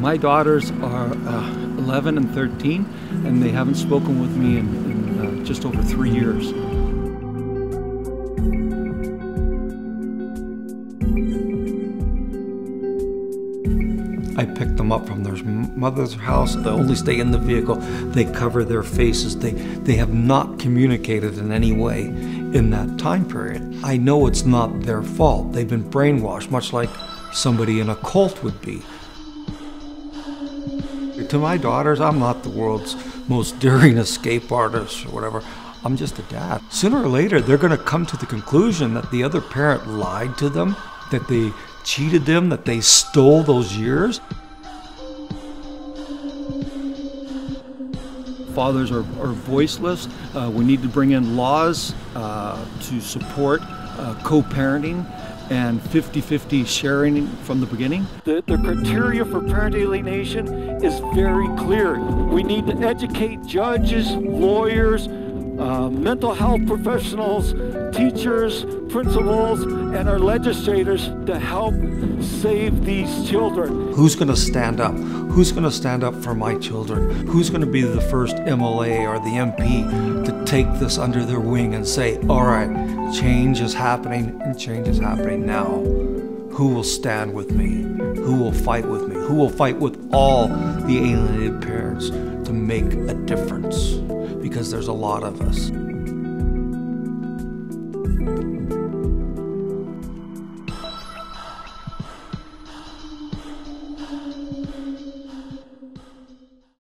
My daughters are uh, 11 and 13, and they haven't spoken with me in, in uh, just over three years. I pick them up from their mother's house. They only stay in the vehicle. They cover their faces. They, they have not communicated in any way in that time period. I know it's not their fault. They've been brainwashed, much like somebody in a cult would be. To my daughters, I'm not the world's most daring escape artist or whatever. I'm just a dad. Sooner or later, they're going to come to the conclusion that the other parent lied to them, that they cheated them, that they stole those years. Fathers are, are voiceless. Uh, we need to bring in laws uh, to support uh, co parenting and 50 50 sharing from the beginning. The, the criteria for parent alienation is very clear. We need to educate judges, lawyers, uh, mental health professionals, teachers, principals, and our legislators to help save these children. Who's going to stand up? Who's going to stand up for my children? Who's going to be the first MLA or the MP to take this under their wing and say, all right, change is happening and change is happening now? Who will stand with me? Who will fight with me? Who will fight with all the alienated parents to make a difference? Because there's a lot of us.